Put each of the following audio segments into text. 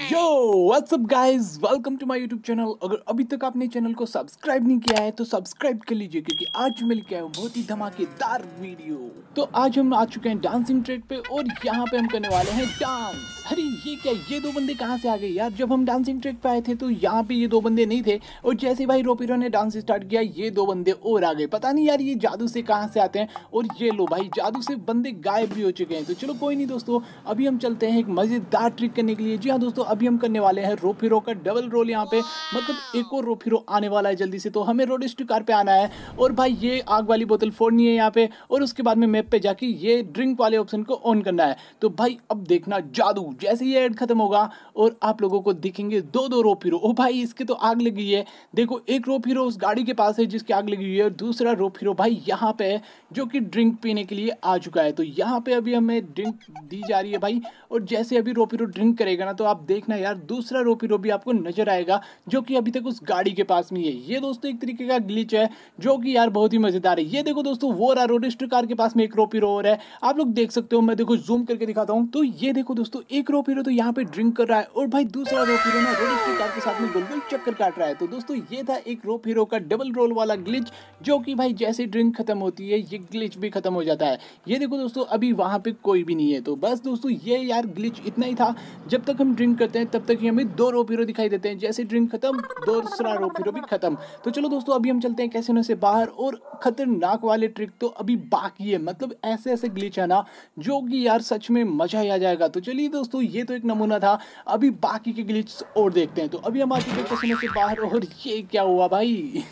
Yo what's up guys welcome to my YouTube channel अगर अभी तक आपने चैनल को सब्सक्राइब नहीं किया है तो सब्सक्राइब कर लीजिए, क्योंकि आज मैं लेके आया हूँ बहुत ही धमाकेदार वीडियो तो आज हम आ चुके हैं डांसिंग ट्रैक पे, और यहाँ पे हम करने वाले हैं डांस अरे, ये क्या? ये दो बंदे कहाँ से आ गए यार? जब हम डांसिंग ट्रैक पे आए थे तो यहाँ पे ये दो बंदे नहीं थे, और जैसे भाई रोपीरो ने डांस स्टार्ट किया, ये दो बंदे और आ गए. पता नहीं यार, ये जादू से कहाँ से आते हैं? और ये लो भाई, जादू से बंदे गायब भी हो चुके हैं. तो चलो कोई नहीं दोस्तों, अभी हम चलते हैं एक मज़ेदार ट्रिक करने के लिए. जी हाँ दोस्तों अभी हम करने वाले हैं रोप हीरो का डबल रोल यहाँ पे। मतलब एक और रोप हीरो आने वाला है जल्दी से। तो हमें रोड कार पे आना है। और भाई, ये आग वाली बोतल फोड़नी है यहाँ पे। और उसके बाद में मैप पे जाके ये ड्रिंक वाले ऑप्शन को ऑन करना है। तो भाई, अब देखना जादू। जैसे ये एड खत्म होगा, और आप लोगों को दिखेंगे दो दो रोप हीरो भाई, इसके तो आग लगी है। देखो, एक रोप हीरो उस गाड़ी के पास है जिसकी आग लगी हुई है, और दूसरा रोप हीरो भाई यहाँ पे है, जो कि ड्रिंक पीने के लिए आ चुका है। तो यहाँ पे अभी हमें ड्रिंक दी जा रही है भाई। और जैसे अभी रोप हीरो ड्रिंक करेगा ना तो आप देखना यार, दूसरा रोपी रोपी आपको नज़र आएगा, जो कि अभी तक उस गाड़ी के पास में है ये दोस्तों एक तरीके का ग्लिच है, जो कि यार बहुत ही मज़ेदार है। ये देखो दोस्तों, वो रहा रोडिस्टर कार के पास में एक रोपी रो है। आप लोग देख सकते हो, मैं देखो जूम करके दिखाता हूँ। तो ये देखो दोस्तों, एक रोपी रो तो यहाँ पे ड्रिंक कर रहा है और भाई दूसरा रोप हीरो ना रोडिस्टर कार के साथ में गोल गोल चक्कर काट रहा है। तो दोस्तों, ये था एक रोप हीरो का डबल रोल वाला ग्लिच जो कि भाई जैसे ड्रिंक खत्म होती है, ये ग्लिच भी खत्म हो जाता है। ये देखो दोस्तों, अभी वहाँ पे कोई भी नहीं है। तो बस दोस्तों, ये यार ग्लिच इतना ही था, जब तक हम ड्रिंक करते हैं, तब तक ही हमें दो रोप हीरो दिखाई देते हैं। जैसे ड्रिंक खत्म दूसरा रोप हीरो भी खत्म। तो चलो दोस्तों, अभी हम चलते हैं कैसे से बाहर, और खतरनाक वाले ट्रिक तो अभी बाकी है। मतलब ऐसे ऐसे ग्लिच है ना जो कि यार सच में मज़ा ही आ जाएगा। तो चलिए दोस्तों, ये तो एक नमूना था। अभी बाकी के ग्लिच और देखते हैं। तो अभी हम आ चुके हैं कैसे से बाहर, और ये क्या हुआ भाई?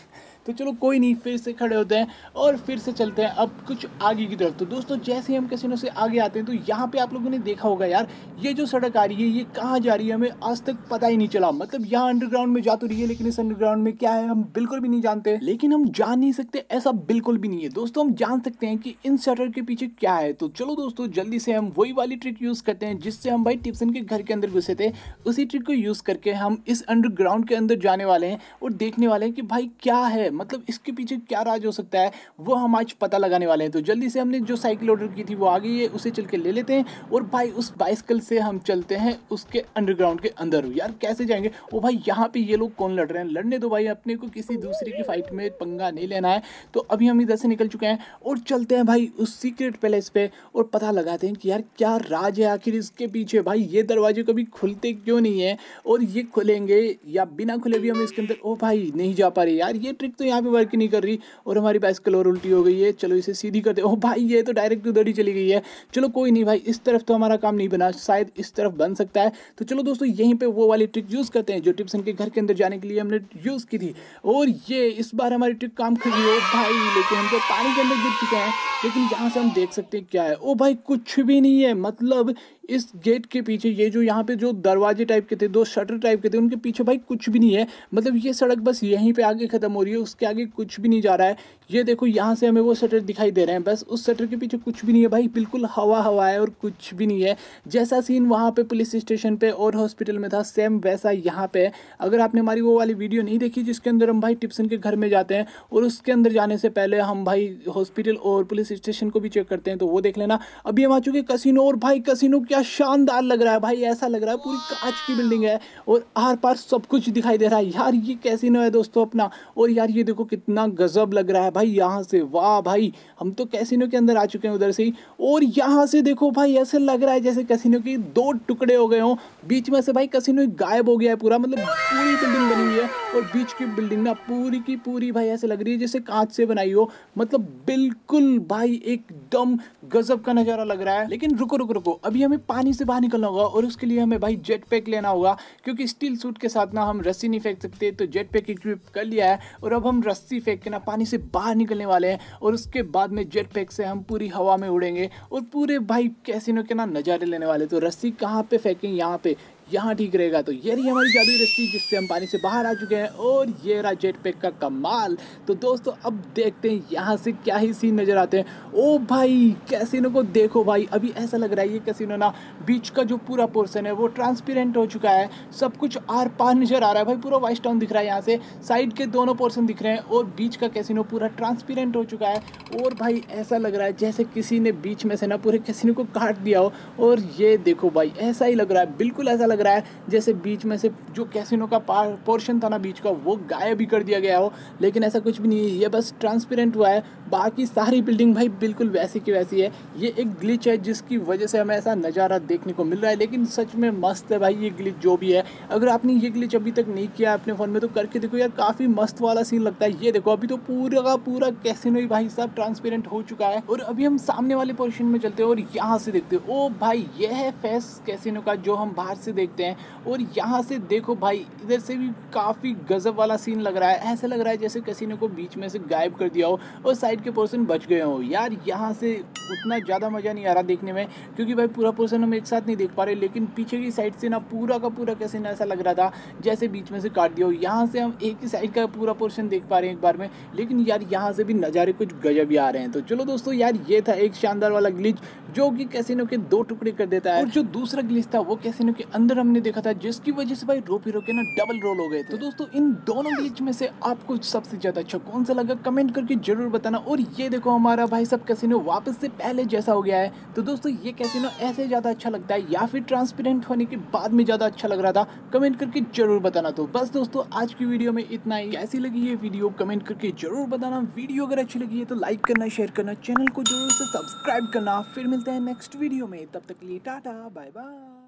तो चलो कोई नहीं, फिर से खड़े होते हैं और फिर से चलते हैं अब कुछ आगे की तरफ़। तो दोस्तों, जैसे ही हम कैसीनो से आगे आते हैं तो यहाँ पे आप लोगों ने देखा होगा यार, ये जो सड़क आ रही है, ये कहाँ जा रही है, हमें आज तक पता ही नहीं चला। मतलब यहाँ अंडरग्राउंड में जा तो रही है, लेकिन इस अंडरग्राउंड में क्या है, हम बिल्कुल भी नहीं जानते। लेकिन हम जान नहीं सकते, ऐसा बिल्कुल भी नहीं है। दोस्तों, हम जान सकते हैं कि इन शटर के पीछे क्या है। तो चलो दोस्तों, जल्दी से हम वही वाली ट्रिक यूज़ करते हैं, जिससे हम भाई टिप्सन के घर के अंदर घुसे थे। उसी ट्रिक को यूज़ करके हम इस अंडरग्राउंड के अंदर जाने वाले हैं और देखने वाले हैं कि भाई क्या है। मतलब इसके पीछे क्या राज हो सकता है, वो हम आज पता लगाने वाले हैं। तो जल्दी से हमने जो साइकिल ऑर्डर की थी, वो आ गई है उसे चल के ले लेते हैं और भाई उस बाइसिकल से हम चलते हैं उसके अंडरग्राउंड के अंदर। यार कैसे जाएँगे? वो भाई, यहाँ पे ये लोग कौन लड़ रहे हैं? लड़ने दो भाई, अपने को किसी दूसरे की फाइट में पंगा नहीं लेना है। तो अभी हम इधर से निकल चुके हैं और चलते हैं भाई उस सीक्रेट पैलेस पे और पता लगाते हैं कि यार क्या राज है आखिर इसके पीछे। भाई, ये दरवाजे कभी खुलते क्यों नहीं है? और ये खुलेंगे या बिना खुले भी हम इसके अंदर, ओ भाई, नहीं जा पा रहे। यार, ये ट्रिक तो यहाँ पे वर्क नहीं कर रही और हमारी बाइसिकल और उल्टी हो गई है। चलो इसे सीधी करते ओ भाई, ये तो डायरेक्ट उधर ही चली गई है। चलो कोई नहीं भाई, इस तरफ़ तो हमारा काम नहीं बना, शायद इस तरफ़ बन सकता है। तो चलो दोस्तों, यहीं पे वो वाली ट्रिक यूज़ करते हैं जो टिप्सन के घर के अंदर जाने के लिए हमने यूज़ की थी। और ये, इस बार हमारी ट्रिक काम कर रही है। भाई, लेकिन हम तो पानी के अंदर गिर चुके हैं, लेकिन यहाँ से हम देख सकते हैं क्या है। ओ भाई, कुछ भी नहीं है। मतलब इस गेट के पीछे, ये जो यहाँ पे जो दरवाजे टाइप के थे, दो शटर टाइप के थे, उनके पीछे भाई कुछ भी नहीं है। मतलब ये सड़क बस यहीं पे आगे ख़त्म हो रही है उसके आगे कुछ भी नहीं जा रहा है। ये देखो, यहाँ से हमें वो शटर दिखाई दे रहे हैं। बस उस शटर के पीछे कुछ भी नहीं है भाई, बिल्कुल हवा हवा है और कुछ भी नहीं है। जैसा सीन वहाँ पे पुलिस स्टेशन पे और हॉस्पिटल में था सेम वैसा यहाँ पे अगर आपने हमारी वो वाली वीडियो नहीं देखी, जिसके अंदर हम भाई टिप्सन के घर में जाते हैं और उसके अंदर जाने से पहले हम भाई हॉस्पिटल और पुलिस स्टेशन को भी चेक करते हैं तो वो देख लेना। अभी हम आ चुके कसिनो और भाई कसिनो क्या शानदार लग रहा है भाई, ऐसा लग रहा है पूरी कांच की बिल्डिंग है और आर पार सब कुछ दिखाई दे रहा है। यार ये कैसीनो है दोस्तों अपना और यार ये देखो कितना गजब लग रहा है भाई यहाँ से। वाह भाई, हम तो कैसीनो के अंदर आ चुके हैं उधर से ही। और यहाँ से देखो भाई, ऐसे लग रहा है जैसे कैसीनो के दो टुकड़े हो गए हों। बीच में से भाई कैसीनो गायब हो गया है पूरा मतलब पूरी बिल्डिंग बनी हुई है। और बीच की बिल्डिंग ना पूरी की पूरी भाई ऐसे लग रही है जैसे कांच से बनाई हो। मतलब बिल्कुल भाई एकदम गजब का नज़ारा लग रहा है। लेकिन रुको रुको रुको, अभी हमें पानी से बाहर निकलना होगा और उसके लिए हमें भाई जेट पैक लेना होगा। क्योंकि स्टील सूट के साथ ना हम रस्सी नहीं फेंक सकते तो जेट पैक इक्विप कर लिया है। और अब हम रस्सी फेंक के ना पानी से बाहर निकलने वाले हैं और उसके बाद में जेट पैक से हम पूरी हवा में उड़ेंगे और पूरे भाई कैसीनो के ना नज़ारे लेने वाले तो रस्सी कहाँ पे फेंकें? यहाँ पे। यहाँ ठीक रहेगा। तो ये रही हमारी जादुई रस्सी जिससे हम पानी से बाहर आ चुके हैं और ये रहा जेट पैक का कमाल। तो दोस्तों, अब देखते हैं यहाँ से क्या ही सीन नज़र आते हैं। ओ भाई कैसीनो को देखो भाई। अभी ऐसा लग रहा है ये कैसीनो ना बीच का जो पूरा पोर्सन है, वो ट्रांसपेरेंट हो चुका है। सब कुछ आर पार नज़र आ रहा है। भाई, पूरा वाइट टाउन दिख रहा है यहाँ से। साइड के दोनों पोर्सन दिख रहे हैं और बीच का कैसीनो पूरा ट्रांसपेरेंट हो चुका है। और भाई, ऐसा लग रहा है जैसे किसी ने बीच में से ना पूरे कैसीनो को काट दिया हो। और ये देखो भाई, ऐसा ही लग रहा है। बिल्कुल ऐसा लग लग रहा है, जैसे बीच में से जो कैसीनो का पोर्शन था ना बीच का, वो गायब भी कर दिया गया हो। लेकिन ऐसा कुछ भी नहीं है, ये बस ट्रांसपेरेंट हुआ है। बाकी सारी बिल्डिंग भाई बिल्कुल वैसी की वैसी है। ये एक ग्लिच है जिसकी वजह से हमें ऐसा नज़ारा देखने को मिल रहा है। लेकिन सच में मस्त है भाई ये ग्लिच जो भी है। अगर आपने ये ग्लिच अभी तक नहीं किया अपने फ़ोन में तो करके देखो यार, काफ़ी मस्त वाला सीन लगता है। ये देखो, अभी तो पूरा का पूरा कैसीनो ही भाई सब ट्रांसपेरेंट हो चुका है। और अभी हम सामने वाले पोर्शन में चलते हैं और यहाँ से देखते हैं। ओ भाई ये है फेस कैसीनो का, जो हम बाहर से देखते हैं। और यहाँ से देखो भाई, इधर से भी काफ़ी गजब वाला सीन लग रहा है। ऐसा लग रहा है जैसे कैसीनो को बीच में से गायब कर दिया हो और साइड के पोर्सन बच गए हो। यार, यहाँ से उतना ज़्यादा मज़ा नहीं आ रहा देखने में, क्योंकि भाई पूरा पोर्सन हम एक साथ नहीं देख पा रहे, लेकिन पीछे की साइड से ना पूरा का पूरा कैसे ना ऐसा लग रहा था, जैसे बीच में से काट दिया हो। यहाँ से हम एक ही साइड का पूरा पोर्शन देख पा रहे हैं एक बार में, लेकिन यार, यहाँ से भी नज़ारे कुछ गजब ही आ रहे हैं। तो चलो दोस्तों, यार, ये था एक शानदार वाला ग्लिच जो कि कैसीनो के दो टुकड़े कर देता है। और जो दूसरा ग्लिच था, वो कैसीनो के अंदर हमने देखा था जिसकी वजह से भाई रोपी रोके ना डबल रोल हो गए थे। तो दोस्तों, इन दोनों ग्लिच में से आपको सबसे ज़्यादा अच्छा कौन सा लगा? कमेंट करके ज़रूर बताना। और ये देखो, हमारा भाई सब कैसीनो वापस से पहले जैसा हो गया है। तो दोस्तों, ये कैसीनो ऐसे ज़्यादा अच्छा लगता है या फिर ट्रांसपेरेंट होने के बाद में ज़्यादा अच्छा लग रहा था? कमेंट करके ज़रूर बताना। तो बस दोस्तों, आज की वीडियो में इतना ही। कैसी लगी ये वीडियो कमेंट करके ज़रूर बताना। वीडियो अगर अच्छी लगी है तो लाइक करना शेयर करना चैनल को ज़रूर से सब्सक्राइब करना। फिर मिलते हैं नेक्स्ट वीडियो में। तब तक के लिए टाटा बाय बाय